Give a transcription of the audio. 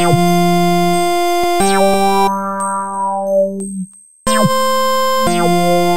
Meow. Música